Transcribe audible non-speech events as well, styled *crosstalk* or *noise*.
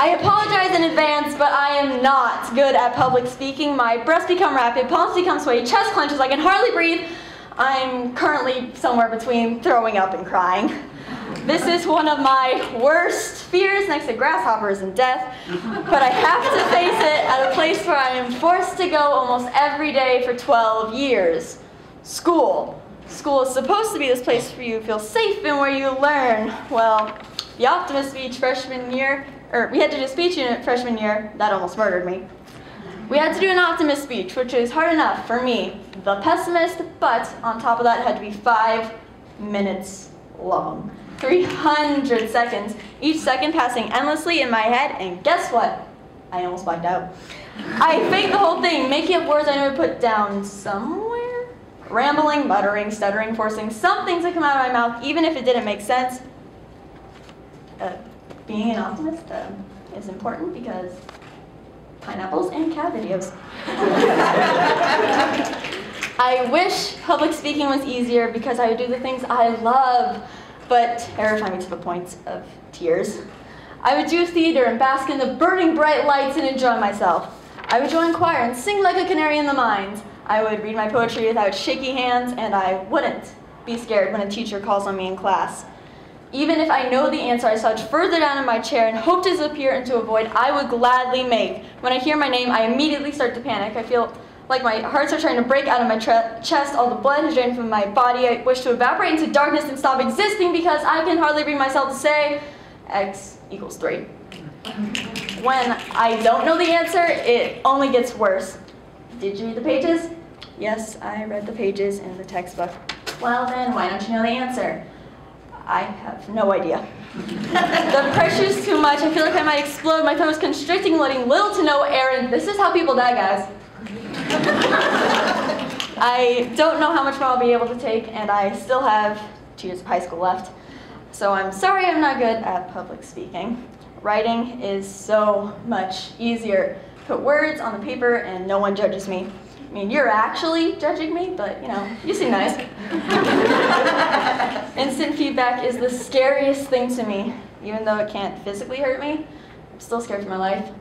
I apologize in advance, but I am not good at public speaking. My breaths become rapid, palms become sweaty, chest clenches, I can hardly breathe. I'm currently somewhere between throwing up and crying. This is one of my worst fears next to grasshoppers and death, but I have to face it at a place where I am forced to go almost every day for 12 years. School. School is supposed to be this place where you feel safe and where you learn. Well, the Optimist speech freshman year, or we had to do a speech unit freshman year, that almost murdered me. We had to do an optimist speech, which is hard enough for me, the pessimist, but on top of that, it had to be five minutes long. 300 seconds, each second passing endlessly in my head, and guess what? I almost blacked out. I faked the whole thing, making up words I never put down somewhere. Rambling, muttering, stuttering, forcing something to come out of my mouth, even if it didn't make sense. Uh, being an optimist uh, is important because pineapples and cat videos. *laughs* I wish public speaking was easier because I would do the things I love but terrify me to the point of tears. I would do theater and bask in the burning bright lights and enjoy myself. I would join choir and sing like a canary in the mines. I would read my poetry without shaky hands, and I wouldn't be scared when a teacher calls on me in class. Even if I know the answer, I slouch further down in my chair and hope to disappear into a void I would gladly make. When I hear my name, I immediately start to panic. I feel like my hearts are trying to break out of my chest, all the blood has drained from my body. I wish to evaporate into darkness and stop existing because I can hardly bring myself to say x equals 3. When I don't know the answer, it only gets worse. Did you read the pages? Yes, I read the pages in the textbook. Well then, why don't you know the answer? I have no idea. the pressure's too much. I feel like I might explode. My throat is constricting, letting little to no air, in. this is how people die, guys. I don't know how much more I'll be able to take, and I still have two years of high school left. So I'm sorry I'm not good at public speaking. Writing is so much easier. Put words on the paper and no one judges me. I mean, you're actually judging me, but you know, you seem nice. *laughs* Instant feedback is the scariest thing to me. Even though it can't physically hurt me, I'm still scared for my life.